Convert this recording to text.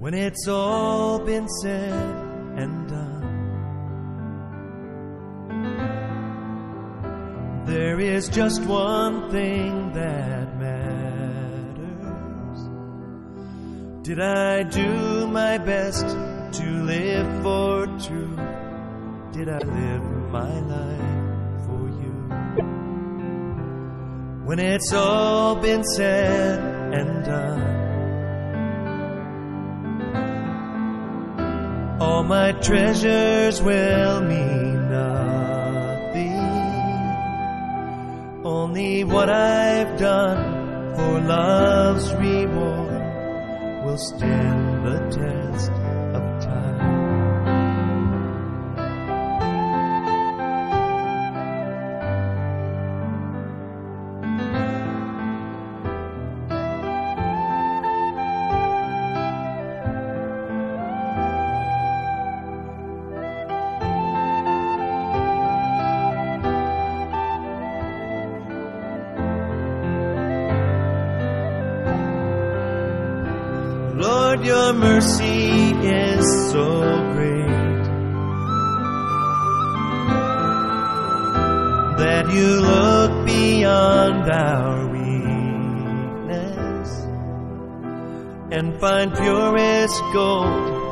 when it's all been said and done. There is just one thing that matters. Did I do my best to live for truth? Did I live my life for you? When it's all been said and done. All my treasures will mean nothing. Only what I've done for love's reward will stand the test Lord, your mercy is so great that you look beyond our weakness and find purest gold.